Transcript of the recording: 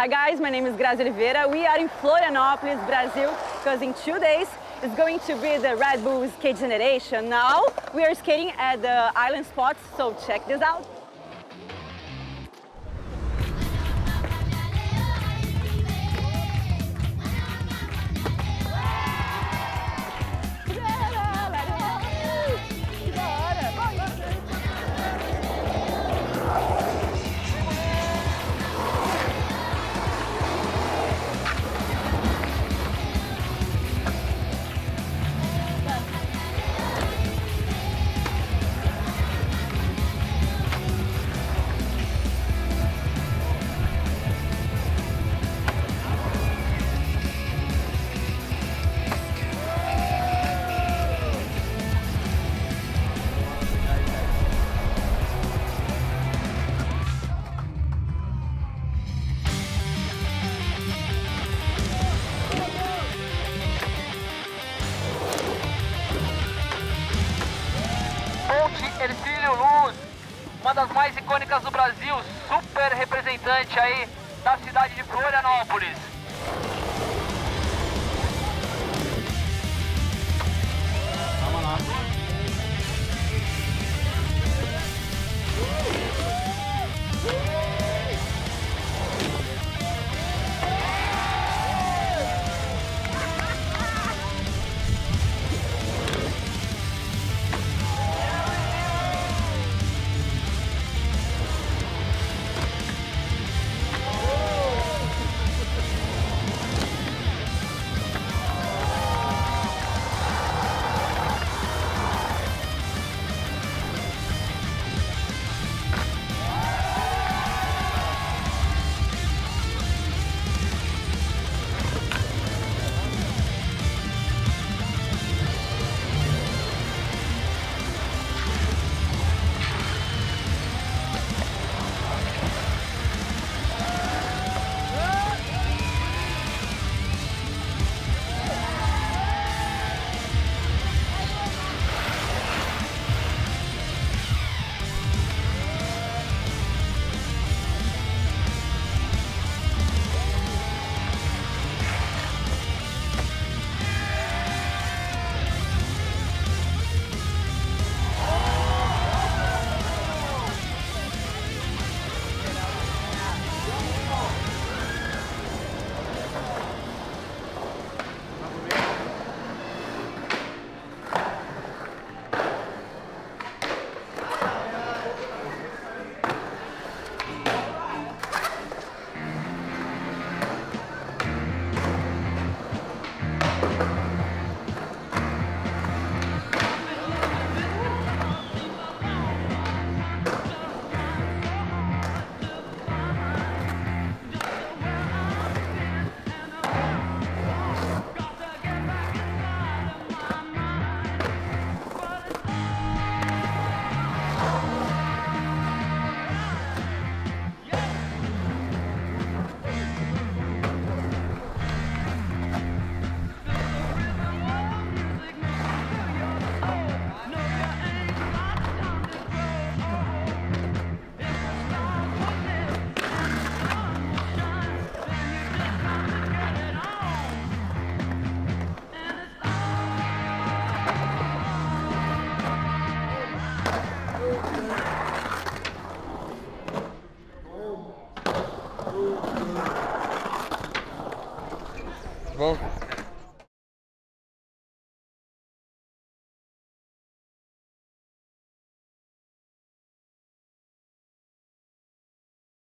Hi guys, my name is Grazi Olliveira. We are in Florianopolis, Brazil, because in two days it's going to be the Red Bull Skate Generation. Now we are skating at the island spots, so check this out. Ercílio Luz, uma das mais icônicas do Brasil, super representante aí da cidade de Florianópolis. well,